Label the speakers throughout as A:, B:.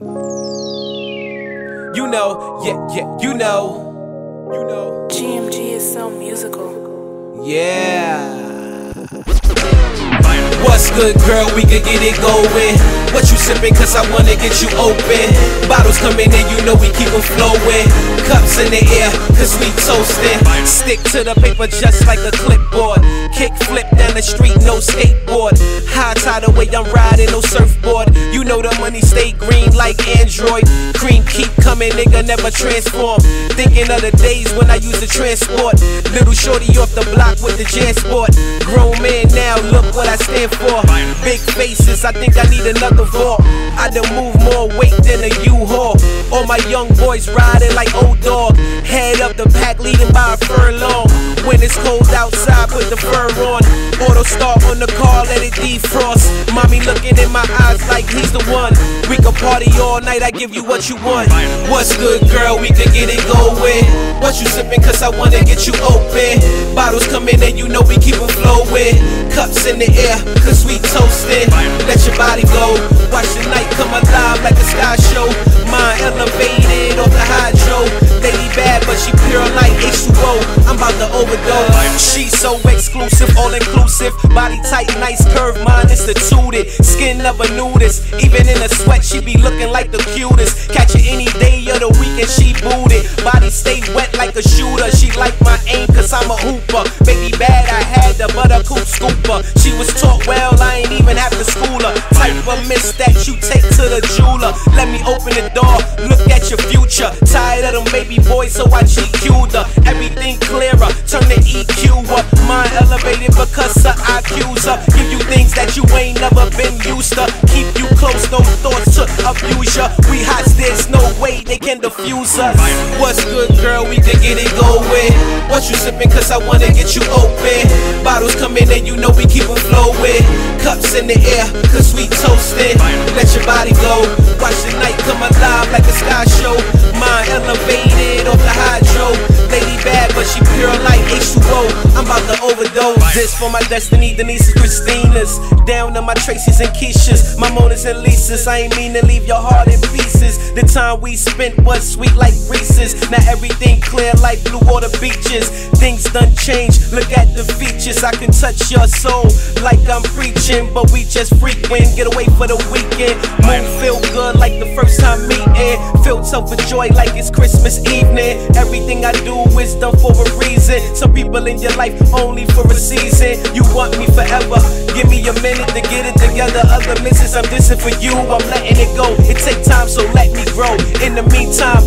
A: You know, yeah, yeah, you know. You know.
B: GMG is so musical.
A: Yeah. What's good, girl? We can get it going. What you sipping? Cause I wanna get you open. Bottles coming in, you know we keep them flowing. Cups in the air, cause we toasting. Stick to the paper just like a clipboard. Kick flip down the street, no skateboard. High tide away, I'm riding, no surfboard. You know the money stay green like Android. Cream keep coming, nigga never transform. Thinking of the days when I used to transport. Little shorty off the block with the Jansport. Grown man now, look what I stand for. Big faces, I think I need another vault. I done move more weight than a U-Haul. All my young boys riding like old dog. Head up the pack, leading by a furlong. When it's cold outside, put the fur on. Auto start on the car, let it defrost. Mommy looking in my eyes like he's the one. We can party all night, I give you what you want. What's good, girl? We can get it going. What you sipping? Cause I wanna get you open. Bottles coming in, you know we keep them flowing. Cups in the air, cause we toasting. Let your body go. Watch the night come alive overdose. She's so exclusive, all inclusive. Body tight, nice curve, mine instituted. Skin of a nudist. Even in a sweat, she be looking like the cutest. Catch her any day of the week and she booted. Body stay wet like a shooter. She like my aim, cause I'm a hooper. Baby bad, I had the butter coupe scooper. She was taught well, I ain't even have to school her. Type of miss that you take to the jeweler. Let me open the door, look at your future. Tired of them baby boys, so I GQ'd her. Everything clearer, No thoughts to abuse ya. We hot, there's no way they can diffuse us. What's good, girl? We can get it going. What you sipping? Cause I wanna get you open. Bottles coming in, you know we keep them flowing. Cups in the air, cause we toasting. This for my destiny, Denise Christina's. Down to my Tracy's and Keisha's. My Monas and Lisa's. I ain't mean to leave your heart in pieces. The time we spent was sweet like Reese's. Now everything clear like blue water beaches. Things done changed. Look at the features. I can touch your soul like I'm preaching. But we just frequent. Get away for the weekend. Mood feel good first time meeting. Filled up with joy like it's Christmas evening. Everything I do is done for a reason. Some people in your life only for a season. You want me forever. Give me a minute to get it together. Other misses, I'm dissing for you. I'm letting it go. It take time, so let me grow. In the meantime,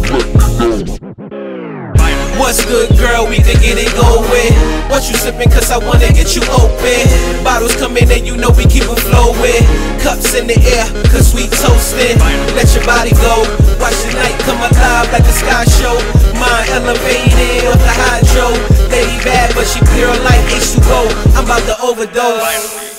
A: What's good, girl? We can get it going. What you sipping? Cause I wanna get you open. Bottles coming in, you know we keep them flowing. Cups in the air, cause we toasting. Body go. Watch the night come alive like a sky show. Mind elevated off the hydro. Lady bad, but she pure like H2O. I'm about to overdose.